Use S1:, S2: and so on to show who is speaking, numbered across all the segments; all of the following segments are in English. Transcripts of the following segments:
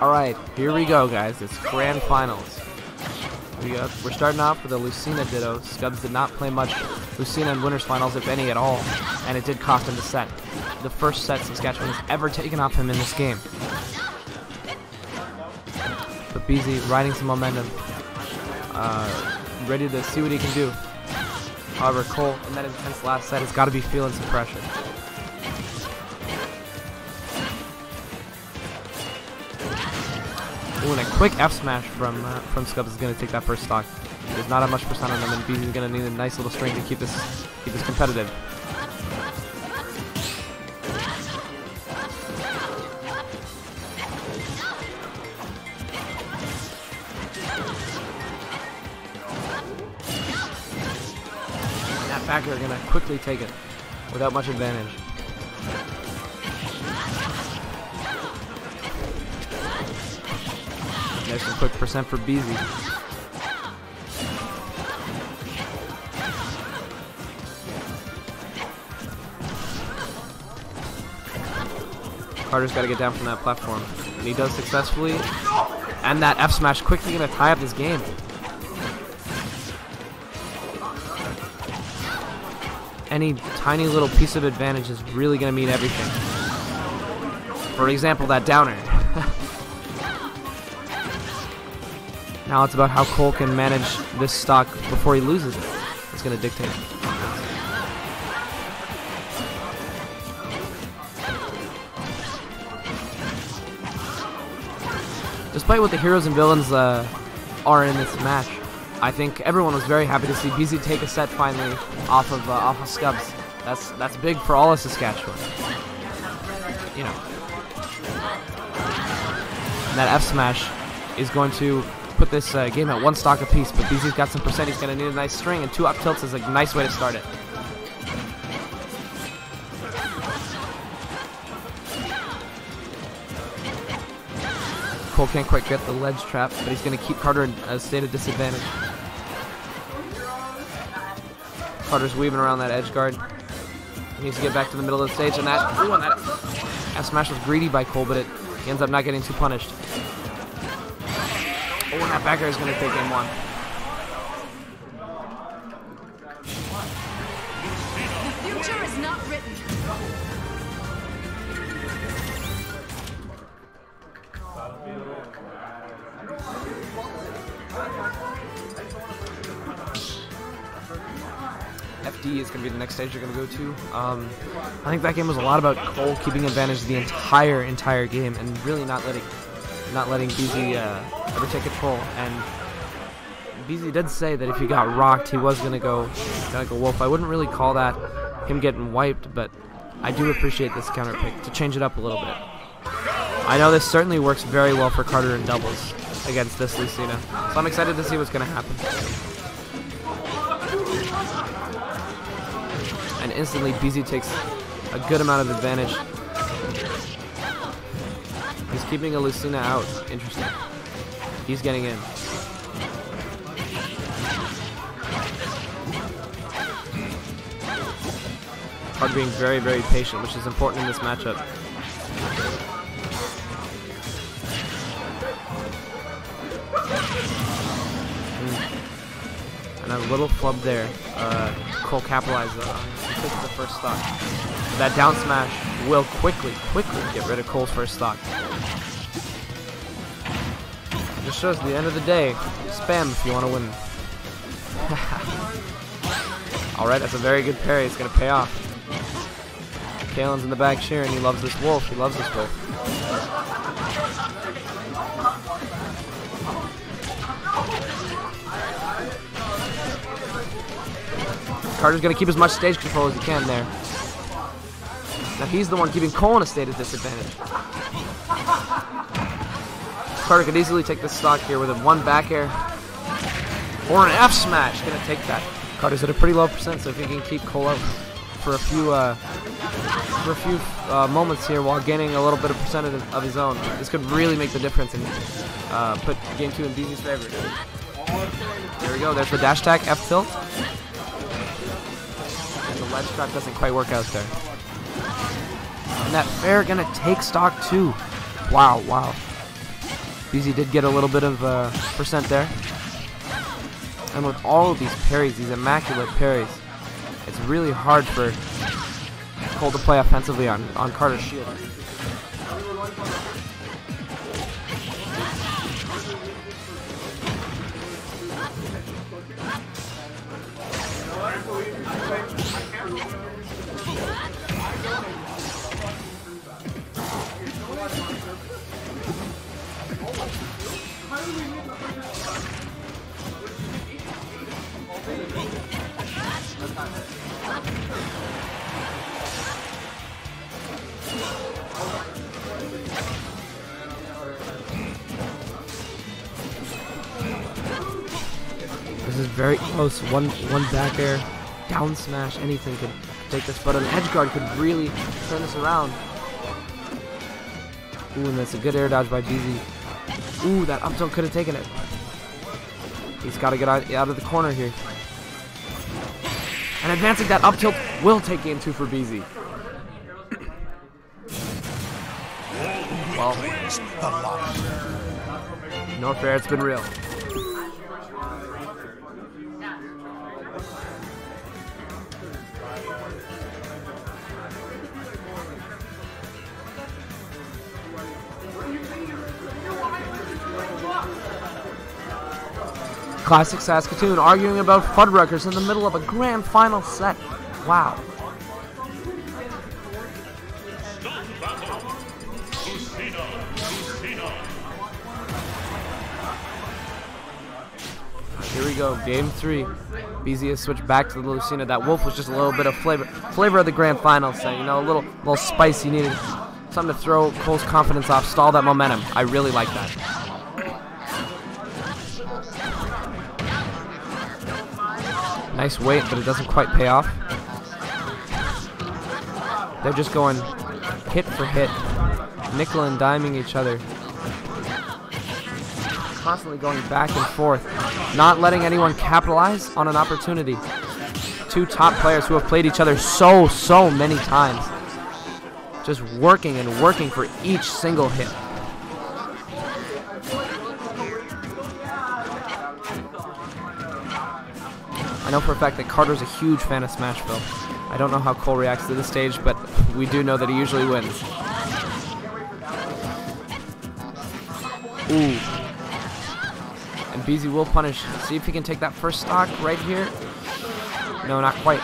S1: Alright, here we go, guys. It's grand finals. We we're starting off with a Lucina Ditto. Scubbss did not play much Lucina in winners finals, if any at all, and it did cost him the set. The first set Saskatchewan has ever taken off him in this game. But Beezy riding some momentum, uh, ready to see what he can do. However, Cole in that intense last set has got to be feeling some pressure. Ooh, and a quick F smash from uh, from Scubbss is going to take that first stock. There's not much percent on him, and Beezy is going to need a nice little string to keep this keep this competitive. That back air going to quickly take it without much advantage. Quick percent for Beezy. Carter's got to get down from that platform. And he does successfully. And that F smash quickly going to tie up this game. Any tiny little piece of advantage is really going to mean everything. For example, that down air. Now it's about how Cole can manage this stock before he loses it. It's going to dictate. Despite what the heroes and villains uh, are in this match, I think everyone was very happy to see Beezy take a set finally off of uh, off of Scubbss. That's that's big for all of Saskatchewan. You know, and that F smash is going to put this uh, game at one stock apiece, but Beezy's got some percent. He's going to need a nice string, and two up tilts is a nice way to start it. Cole can't quite get the ledge trap, but he's going to keep Carter in a state of disadvantage. Carter's weaving around that edge guard. He needs to get back to the middle of the stage, and that, ooh, and that F smash was greedy by Cole, but it he ends up not getting too punished. That back air is going to take game one.
S2: The future is not written.
S1: FD is going to be the next stage you're going to go to. Um, I think that game was a lot about Cole keeping advantage of the entire entire game and really not letting not letting Beezy uh, ever take control. And Beezy did say that if he got rocked, he was to go gonna go wolf. I wouldn't really call that him getting wiped, but I do appreciate this counter pick to change it up a little bit. I know this certainly works very well for Carter in doubles against this Lucina, so I'm excited to see what's to happen. and instantly Beezy takes a good amount of advantage. He's keeping a Lucina out. Interesting. He's getting in. Hard being very, very patient, which is important in this matchup. Mm. And a little flub there. Uh, Cole capitalized on he took the first stock. That down smash will quickly, quickly get rid of Cole's first stock. Just shows the end of the day, spam if you want to win. Alright, that's a very good parry. It's going to pay off. Kalen's in the back cheering. He loves this wolf. He loves this wolf. Carter's going to keep as much stage control as he can there. Now he's the one keeping Cole in a state of disadvantage. Carter could easily take this stock here with a one back air or an F smash. Gonna take that. Carter's at a pretty low percent, so if he can keep Cole out for a few uh, for a few uh, moments here while gaining a little bit of percentage of his own, this could really make the difference and uh, put game two in Beezy's favor. There we go. There's the dash attack F tilt. And the ledge trap doesn't quite work out there. And that fair gonna take stock too. Wow, wow. Beezy did get a little bit of uh, percent there. And with all of these parries, these immaculate parries, it's really hard for Cole to play offensively on, on Carter's shield. This is very close. One one back air, down smash, anything could take this, but an edge guard could really turn this around. Ooh, and that's a good air dodge by Beezy. Ooh, that up tilt could have taken it. He's got to get out, out of the corner here. And advancing that up tilt will take game two for Beezy. well, no fair, it's been real. Classic Saskatoon arguing about Fuddruckers in the middle of a grand final set. Wow. Here we go, game three. Beezy has switched back to the Lucina. That Wolf was just a little bit of flavor, flavor of the grand final set. You know, a little, little spice you needed, something to throw Cole's confidence off, stall that momentum. I really like that. Nice weight, but it doesn't quite pay off. They're just going hit for hit, nickel and diming each other. Constantly going back and forth, not letting anyone capitalize on an opportunity. Two top players who have played each other so, so many times. Just working and working for each single hit. I know for a fact that Carter's a huge fan of Smashville. I don't know how Cole reacts to this stage, but we do know that he usually wins. Ooh. And Beezy will punish. See if he can take that first stock right here. No, not quite.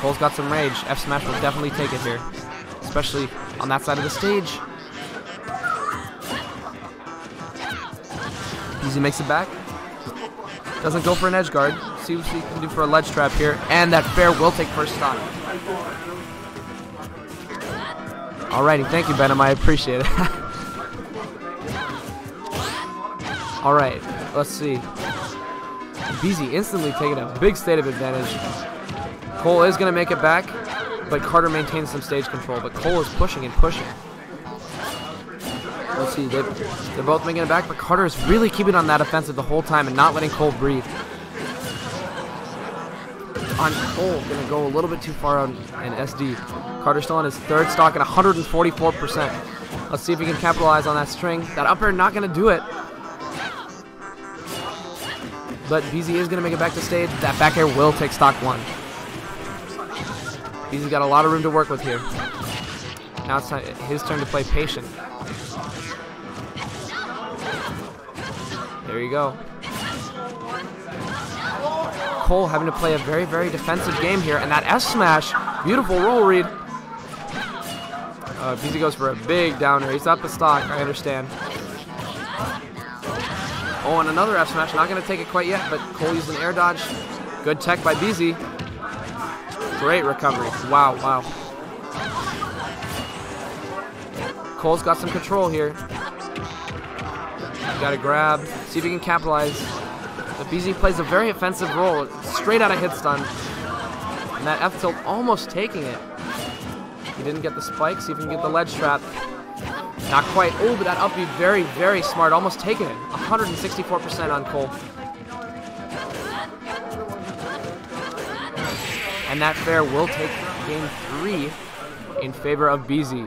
S1: Cole's got some rage. F Smash will definitely take it here. Especially on that side of the stage. Beezy makes it back. Doesn't go for an edge guard. See what he can do for a ledge trap here. And that fair will take first stock. Alrighty, thank you, Benham. I appreciate it. Alright, let's see. Beezy instantly taking a big state of advantage. Cole is going to make it back, but Carter maintains some stage control. But Cole is pushing and pushing. Let's see, they're, they're both making it back, but Carter is really keeping on that offensive the whole time and not letting Cole breathe. On Cole, gonna go a little bit too far on an SD. Carter still on his third stock at 144%. Let's see if he can capitalize on that string. That up air not gonna do it. But Beezy is gonna make it back to stage. That back air will take stock one. Beezy's got a lot of room to work with here. Now it's his turn to play patient. There you go. Cole having to play a very, very defensive game here, and that S smash, beautiful roll read. Uh, Beezy goes for a big down air. He's up the stock, I understand. Oh, and another F smash. Not going to take it quite yet, but Cole used an air dodge. Good tech by Beezy. Great recovery. Wow, wow. Cole's got some control here. Got to grab, see if he can capitalize. The Beezy plays a very offensive role, straight out of hit stun. And that F tilt almost taking it. He didn't get the spike, see if he can get the ledge trap. Not quite. Oh, but that up B very, very smart. Almost taking it. 164% on Cole. And that fair will take game three in favor of
S2: Beezy.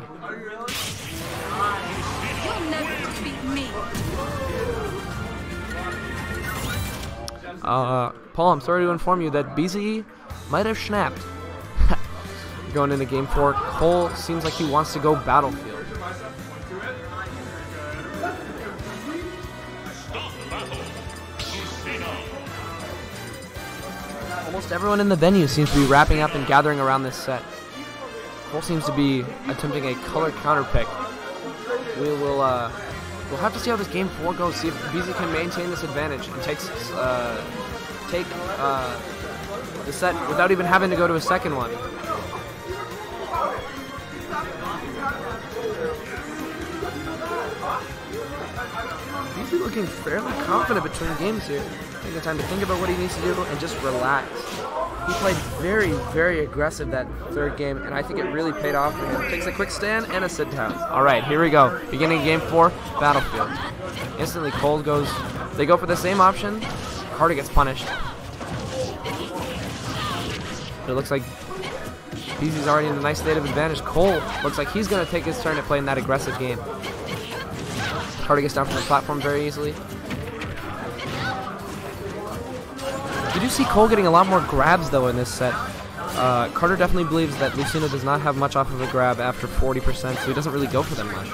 S1: Uh, Paul, I'm sorry to inform you that Beezy might have snapped. Going into game four, Cole seems like he wants to go battlefield. Almost everyone in the venue seems to be wrapping up and gathering around this set. Cole seems to be attempting a color counter pick. We will uh, we'll have to see how this game four goes. See if Beezy can maintain this advantage and takes uh, take uh, the set without even having to go to a second one. Beezy looking fairly confident between games here. Taking time to think about what he needs to do and just relax. He played very, very aggressive that third game, and I think it really paid off for him. Takes a quick stand and a sit down. All right, here we go. Beginning game four, Battlefield. Instantly, Cole goes. They go for the same option. Carter gets punished. It looks like Beezy's already in a nice state of advantage. Cole looks like he's going to take his turn at playing that aggressive game. Carter gets down from the platform very easily. You do see Cole getting a lot more grabs though in this set. Uh, Carter definitely believes that Lucina does not have much off of a grab after 40%, so he doesn't really go for them much.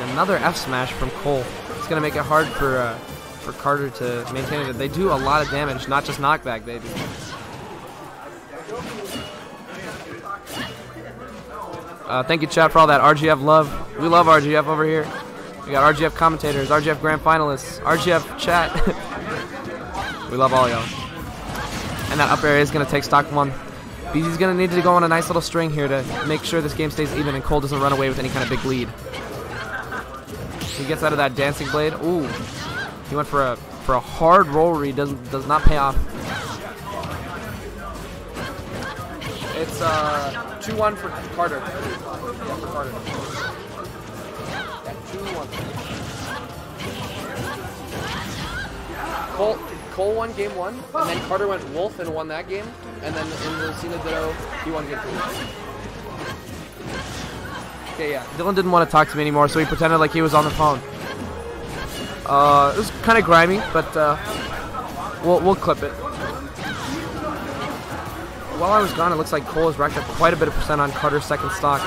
S1: And another F smash from Cole. It's gonna make it hard for uh, for Carter to maintain it. They do a lot of damage, not just knockback, baby. Uh, thank you, chat, for all that RGF love. We love RGF over here. We got RGF commentators, RGF grand finalists, RGF chat. we love all y'all. And that up air is going to take stock one. Beezy's going to need to go on a nice little string here to make sure this game stays even and Cole doesn't run away with any kind of big lead. He gets out of that dancing blade. Ooh. He went for a for a hard roll read. Doesn't does not pay off. It's uh 2-1 for Carter. Yeah, for Carter. Cole, Cole won game one, and then Carter went Wolf and won that game, and then in Lucina Ditto, he won game two. Okay, yeah. Dylan didn't want to talk to me anymore, so he pretended like he was on the phone. Uh, it was kind of grimy, but uh, we'll, we'll clip it. While I was gone, it looks like Cole has racked up quite a bit of percent on Carter's second stock.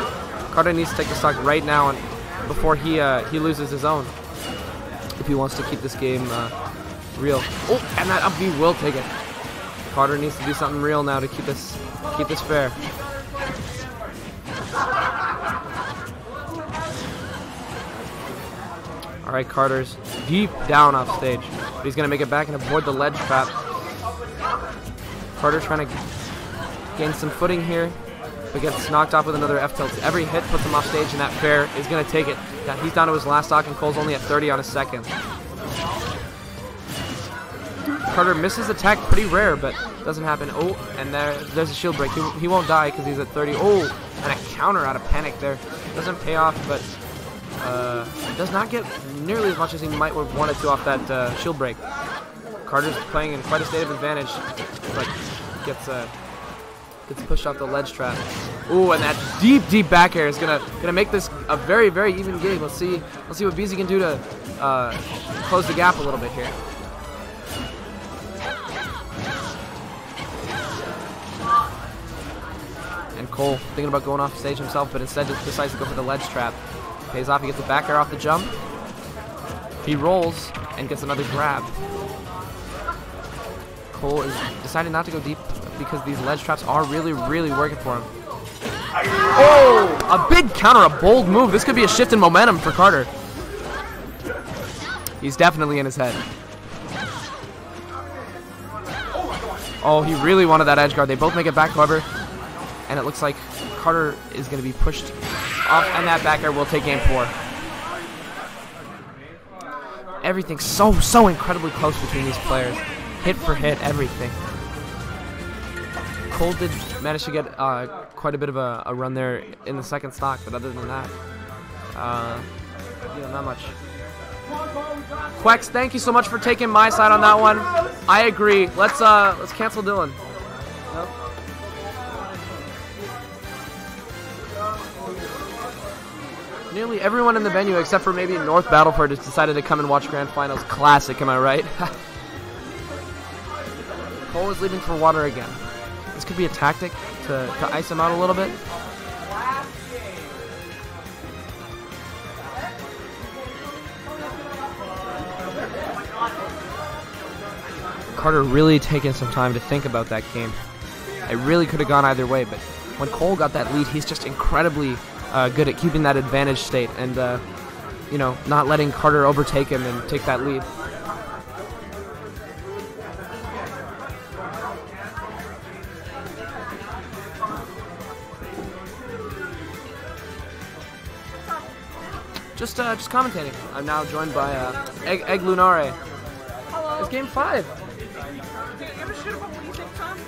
S1: Carter needs to take the stock right now and before he uh, he loses his own. If he wants to keep this game uh, real. Oh, and that up B will take it. Carter needs to do something real now to keep this keep this fair. All right, Carter's deep down off stage, but he's gonna make it back and avoid the ledge trap. Carter trying to gain some footing here, but gets knocked off with another F tilt. Every hit puts him off stage, and that fair is going to take it. He's down to his last stock, and Cole's only at 30 on a second. Carter misses attack, pretty rare, but doesn't happen. Oh, and there, there's a shield break. He, he won't die because he's at 30. Oh, and a counter out of panic there. Doesn't pay off, but uh, does not get nearly as much as he might have wanted to off that uh, shield break. Carter's playing in quite a state of advantage, but gets uh, gets pushed off the ledge trap. Ooh, and that deep, deep back air is gonna gonna make this a very, very even game. Let's see, let's see what Beezy can do to uh, close the gap a little bit here. Cole thinking about going off stage himself, but instead decides to go for the ledge trap. Pays off. He gets the back air off the jump. He rolls and gets another grab. Cole is deciding not to go deep because these ledge traps are really, really working for him. Oh! A big counter, a bold move. This could be a shift in momentum for Carter. He's definitely in his head. Oh, he really wanted that edge guard. They both make it back, however. And it looks like Carter is going to be pushed off, and that back air will take game four. Everything's so, so incredibly close between these players. Hit for hit, everything. Cole did manage to get uh, quite a bit of a, a, run there in the second stock, but other than that, uh, not much. Quex, thank you so much for taking my side on that one. I agree. Let's uh, let's cancel Dylan. Nope. Nearly everyone in the venue, except for maybe North Battleford, has decided to come and watch Grand Finals Classic. Am I right? Cole is leaving for water again. This could be a tactic to, to ice him out a little bit. Carter really taking some time to think about that game. It really could have gone either way, but when Cole got that lead, he's just incredibly uh, good at keeping that advantage state and, uh, you know, not letting Carter overtake him and take that lead. Just, uh, just commentating. I'm now joined by uh, Egg, Egg Lunare.
S3: Hello.
S1: It's game five.
S3: Do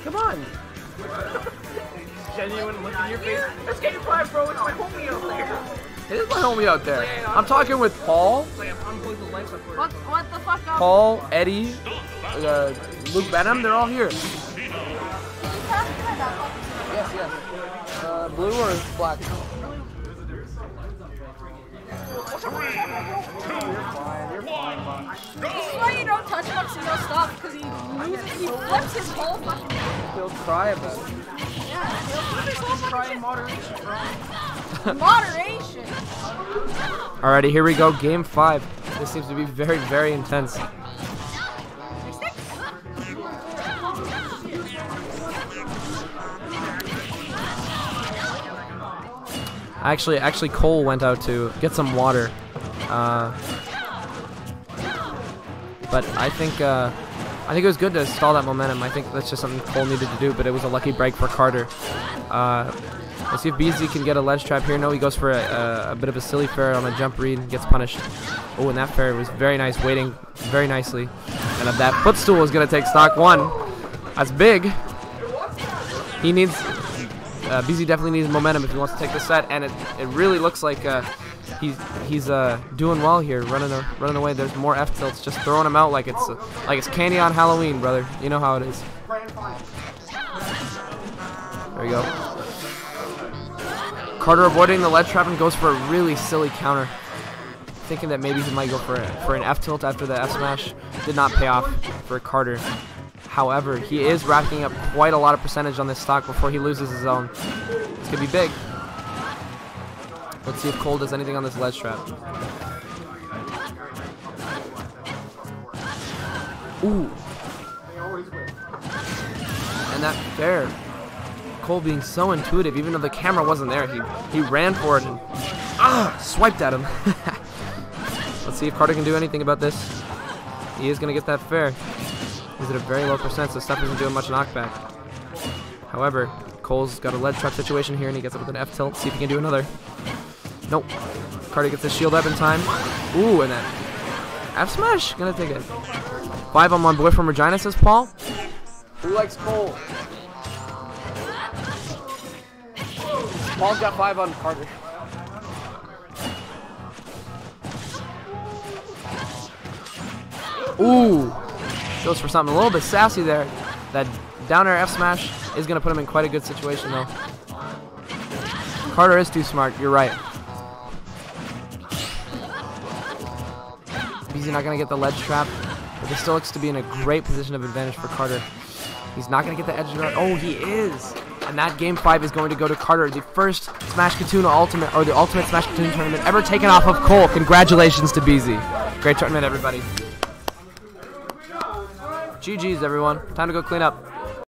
S3: you Genuine look in your face. It's game five, bro. It's my homie out there.
S1: It is my homie out there. I'm talking with Paul,
S3: It's like I'm unplugged the lights up for
S2: What, what the fuck up?
S1: Paul, Eddie, uh, Luke Benham. They're all here. Yes, yes. Uh, blue or black?
S2: This is why you don't touch him so he'll stop, because he loses, he flips his whole fucking,
S1: He'll cry about it.
S3: Moderation.
S2: Moderation.
S1: Alrighty, here we go. Game five. This seems to be very, very intense. Actually, actually, Cole went out to get some water. Uh, but I think, uh, I think it was good to stall that momentum. I think that's just something Cole needed to do. But it was a lucky break for Carter. Uh, let's see if Beezy can get a ledge trap here. No, he goes for a, a, a bit of a silly fair on a jump read and gets punished. Oh, and that fair was very nice, waiting very nicely. And if that footstool is going to take stock one, that's big. He needs, uh, Beezy definitely needs momentum if he wants to take the set, and it, it really looks like uh, he's he's uh, doing well here, running a, running away. There's more F tilts, just throwing him out like it's uh, like it's candy on Halloween, brother. You know how it is. There we go. Carter avoiding the ledge trap and goes for a really silly counter. Thinking that maybe he might go for a, for an F tilt after the F smash. Did not pay off for Carter. However, he is racking up quite a lot of percentage on this stock before he loses his own. This could be big. Let's see if Cole does anything on this ledge trap. Ooh. And that fair. Cole being so intuitive, even though the camera wasn't there, he, he ran for it and ah, swiped at him. Let's see if Carter can do anything about this. He is going to get that fair. He's at a very low percent, so Steph isn't doing much knockback. However, Cole's got a ledge trap situation here, and he gets up with an F tilt. See if he can do another. Nope. Carter gets his shield up in time. Ooh, and then F smash. Gonna take it. Five on one boy from Regina, says Paul. Who likes Cole? Paul's got five on Carter. Ooh. Goes for something a little bit sassy there. That down air F smash is going to put him in quite a good situation, though. Carter is too smart. You're right. Beezy not going to get the ledge trap, but this still looks to be in a great position of advantage for Carter. He's not going to get the edge guard. Oh, he is. And that game five is going to go to Carter, the first Smashkatoon Ultimate, or the Ultimate Smashkatoon tournament ever taken off of Cole. Congratulations to Beezy. Great tournament, everybody. GG's, everyone. Time to go clean up.